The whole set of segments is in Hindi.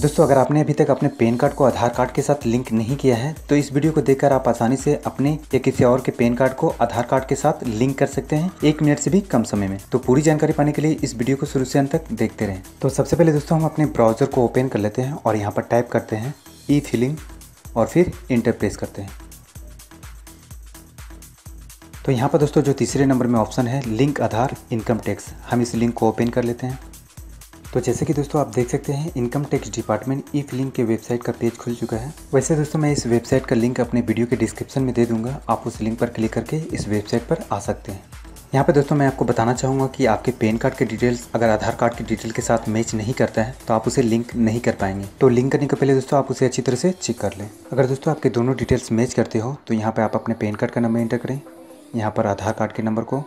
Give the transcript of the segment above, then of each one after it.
दोस्तों, अगर आपने अभी तक अपने पैन कार्ड को आधार कार्ड के साथ लिंक नहीं किया है तो इस वीडियो को देखकर आप आसानी से अपने या किसी और के पैन कार्ड को आधार कार्ड के साथ लिंक कर सकते हैं एक मिनट से भी कम समय में। तो पूरी जानकारी पाने के लिए इस वीडियो को शुरू से अंत तक देखते रहें। तो सबसे पहले दोस्तों, हम अपने ब्राउज़र को ओपन कर लेते हैं और यहाँ पर टाइप करते हैं ई फिलिंग और फिर इंटर प्रेस करते हैं। तो यहाँ पर दोस्तों, जो तीसरे नंबर में ऑप्शन है, लिंक आधार, इनकम टैक्स, हम इस लिंक को ओपन कर लेते हैं। तो जैसे कि दोस्तों आप देख सकते हैं income tax department e filing के वेबसाइट का पेज खुल चुका है। वैसे दोस्तों मैं इस वेबसाइट का लिंक अपने वीडियो के डिस्क्रिप्शन में दे दूँगा। आप उस लिंक पर क्लिक करके इस वेबसाइट पर आ सकते हैं। यहाँ पे दोस्तों मैं आपको बताना चाहूँगा कि आपके पैन कार्ड के डिटेल्स, अगर आधार कार्ड की डिटेल के साथ मैच नहीं करता है तो आप उसे लिंक नहीं कर पाएँगे। तो लिंक करने के पहले दोस्तों आप उसे अच्छी तरह से चेक कर लें। अगर दोस्तों आपके दोनों डिटेल्स मैच करते हो तो यहाँ पर आप अपने पैन कार्ड का नंबर इंटर करें। यहाँ पर आधार कार्ड के नंबर को।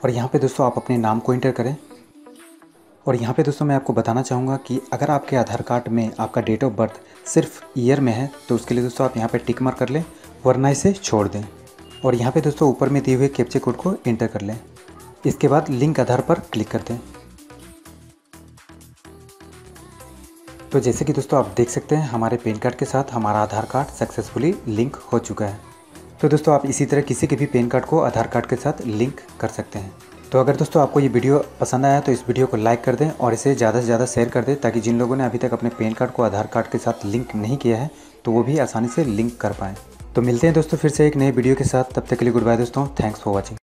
और यहाँ पर दोस्तों आप अपने नाम को इंटर करें। और यहाँ पे दोस्तों मैं आपको बताना चाहूँगा कि अगर आपके आधार कार्ड में आपका डेट ऑफ़ बर्थ सिर्फ़ ईयर में है तो उसके लिए दोस्तों आप यहाँ पे टिक मार्क कर लें, वरना इसे छोड़ दें। और यहाँ पे दोस्तों ऊपर में दिए हुए कैप्चे कोड को इंटर कर लें। इसके बाद लिंक आधार पर क्लिक कर दें। तो जैसे कि दोस्तों आप देख सकते हैं, हमारे पैन कार्ड के साथ हमारा आधार कार्ड सक्सेसफुली लिंक हो चुका है। तो दोस्तों आप इसी तरह किसी के भी पैन कार्ड को आधार कार्ड के साथ लिंक कर सकते हैं। तो अगर दोस्तों आपको ये वीडियो पसंद आया तो इस वीडियो को लाइक कर दें और इसे ज़्यादा से ज़्यादा शेयर कर दें ताकि जिन लोगों ने अभी तक अपने पैन कार्ड को आधार कार्ड के साथ लिंक नहीं किया है तो वो भी आसानी से लिंक कर पाएँ। तो मिलते हैं दोस्तों फिर से एक नए वीडियो के साथ। तब तक के लिए गुड बाय दोस्तों। Thanks for watching.